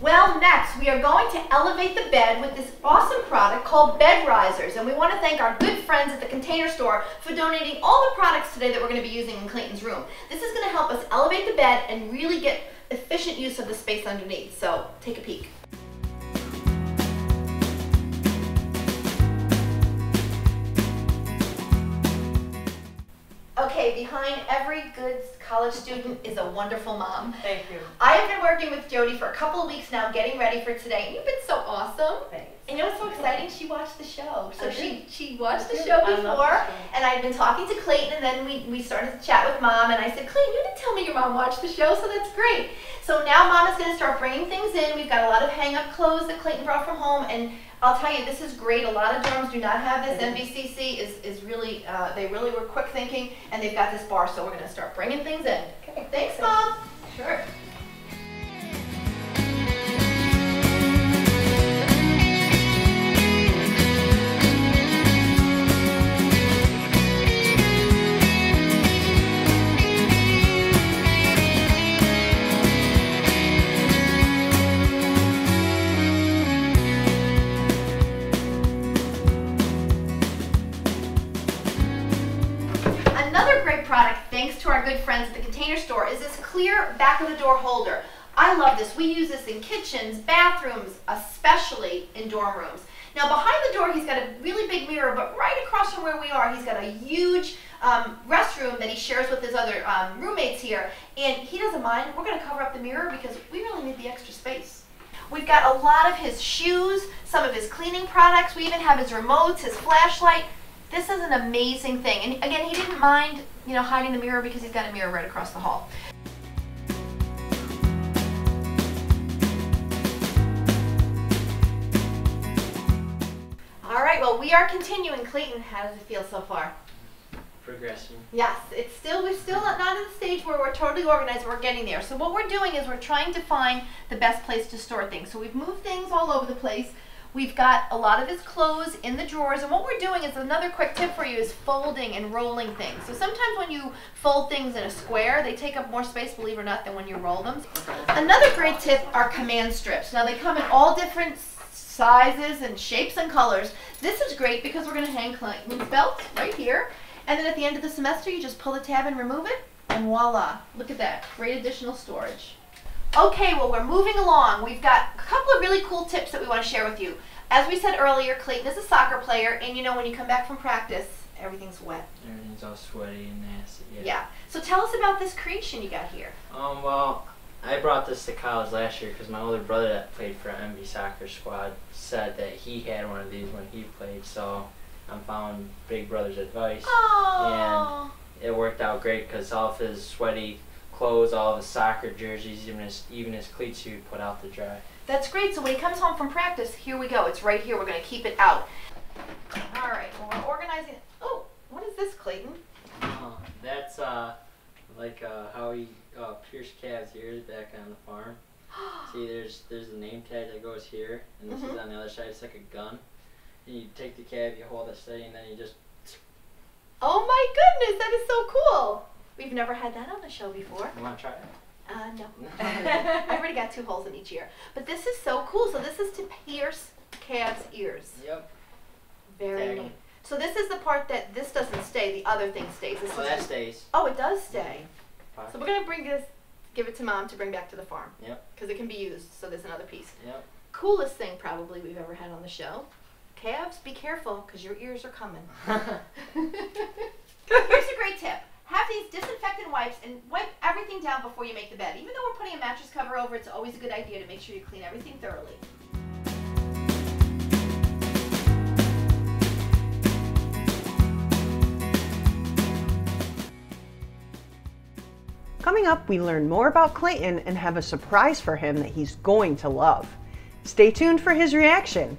Well, next we are going to elevate the bed with this awesome product called Bed Risers. And we want to thank our good friends at the Container Store for donating all the products today that we're going to be using in Clayton's room. This is going to help us elevate the bed and really get efficient use of the space underneath. So take a peek. Behind every good college student is a wonderful mom. Thank you. I have been working with Jodi for a couple of weeks now, getting ready for today. And you've been so awesome. Thanks. And you know what's so exciting? She watched the show. So she she watched the show I before, and I'd been talking to Clayton, and then we, we started to chat with mom, and I said, Clayton, you didn't tell me your mom watched the show, so that's great. So now mom is going to start bringing things in. We've got a lot of hang-up clothes that Clayton brought from home, and I'll tell you, this is great. A lot of dorms do not have this. MVCC is, is really, uh, they really were quick thinking, and they've got this bar, so we're going to start bringing things in. Okay. Thanks, mom. Sure. Thanks to our good friends at the Container Store, is this clear back of the door holder. I love this. We use this in kitchens, bathrooms, especially in dorm rooms. Now behind the door, he's got a really big mirror, but right across from where we are, he's got a huge um, restroom that he shares with his other um, roommates here. And he doesn't mind. We're going to cover up the mirror because we really need the extra space. We've got a lot of his shoes, some of his cleaning products. We even have his remotes, his flashlight. This is an amazing thing. And again, he didn't mind, you know, hiding the mirror because he's got a mirror right across the hall. All right, well, we are continuing. Clayton, how does it feel so far? progressing. Yes, it's still we're still not at the stage where we're totally organized. We're getting there. So what we're doing is we're trying to find the best place to store things. So we've moved things all over the place. We've got a lot of his clothes in the drawers, and what we're doing is another quick tip for you is folding and rolling things. So sometimes when you fold things in a square, they take up more space, believe it or not, than when you roll them. Another great tip are command strips. Now they come in all different sizes and shapes and colors. This is great because we're going to hang Clayton's belt right here. And then at the end of the semester, you just pull the tab and remove it, and voila. Look at that. Great additional storage. Okay, well, we're moving along. We've got a couple of really cool tips that we want to share with you. As we said earlier, Clayton is a soccer player, and you know when you come back from practice, everything's wet. Everything's all sweaty and nasty. Yeah. So tell us about this creation you got here. Um. Well, I brought this to college last year because my older brother that played for MV soccer squad said that he had one of these when he played. So I'm following Big Brother's advice. Oh. And it worked out great because all of his sweaty clothes, all of his soccer jerseys, even his even his cleats he would put out to dry. That's great. So when he comes home from practice, here we go. It's right here. We're going to keep it out. All right. Well, we're organizing. Oh, what is this, Clayton? Uh, that's uh like uh how he uh, pierced calves ears back on the farm. See, there's there's a name tag that goes here, and this is Mhm. on the other side. It's like a gun. And you take the calf, you hold it steady, and then you just. Oh my goodness, that is so cool. We've never had that on the show before. You want to try it? Uh, no. I already got two holes in each ear. But this is so cool. So this is to pierce calves' ears. Yep. Very neat. So this is the part that this doesn't stay. The other thing stays. This So that stays. oh, it does stay. Fine. So we're gonna bring this, give it to mom to bring back to the farm. Yep. Because it can be used. So there's another piece. Yep. Coolest thing probably we've ever had on the show. Calves, be careful because your ears are coming. Here's a great tip. These disinfectant wipes and wipe everything down before you make the bed. Even though we're putting a mattress cover over, it's always a good idea to make sure you clean everything thoroughly. Coming up, we learn more about Clayton and have a surprise for him that he's going to love. Stay tuned for his reaction.